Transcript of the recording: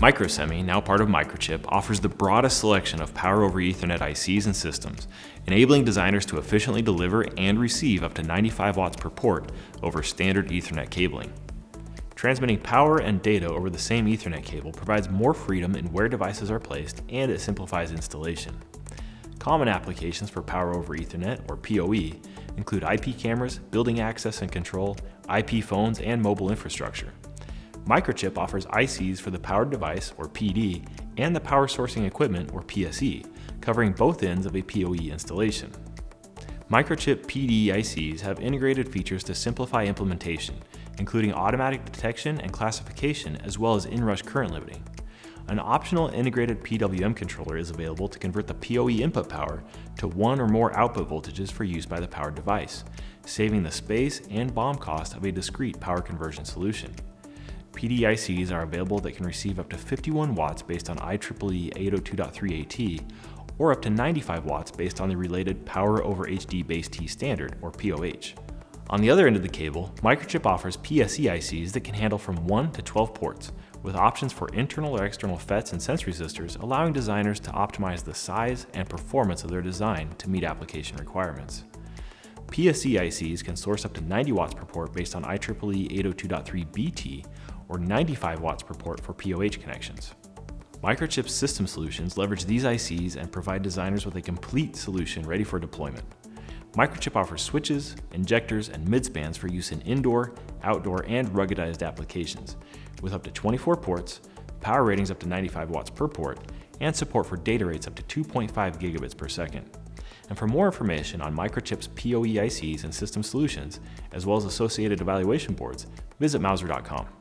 Microsemi, now part of Microchip, offers the broadest selection of Power over Ethernet ICs and systems, enabling designers to efficiently deliver and receive up to 95 watts per port over standard Ethernet cabling. Transmitting power and data over the same Ethernet cable provides more freedom in where devices are placed and it simplifies installation. Common applications for Power over Ethernet, or PoE, include IP cameras, building access and control, IP phones, and mobile infrastructure. Microchip offers ICs for the powered device, or PD, and the power sourcing equipment, or PSE, covering both ends of a PoE installation. Microchip PD ICs have integrated features to simplify implementation, including automatic detection and classification as well as inrush current limiting. An optional integrated PWM controller is available to convert the PoE input power to one or more output voltages for use by the powered device, saving the space and BOM cost of a discrete power conversion solution. PDICs are available that can receive up to 51 watts based on IEEE 802.3 AT or up to 95 watts based on the related Power over HDBaseT standard, or POH. On the other end of the cable, Microchip offers PSE ICs that can handle from 1 to 12 ports, with options for internal or external FETs and sense resistors, allowing designers to optimize the size and performance of their design to meet application requirements. PSE ICs can source up to 90 watts per port based on IEEE 802.3 BT or 95 watts per port for POH connections. Microchip's system solutions leverage these ICs and provide designers with a complete solution ready for deployment. Microchip offers switches, injectors, and midspans for use in indoor, outdoor, and ruggedized applications, with up to 24 ports, power ratings up to 95 watts per port, and support for data rates up to 2.5 gigabits per second. And for more information on Microchip's PoE ICs and system solutions, as well as associated evaluation boards, visit Mouser.com.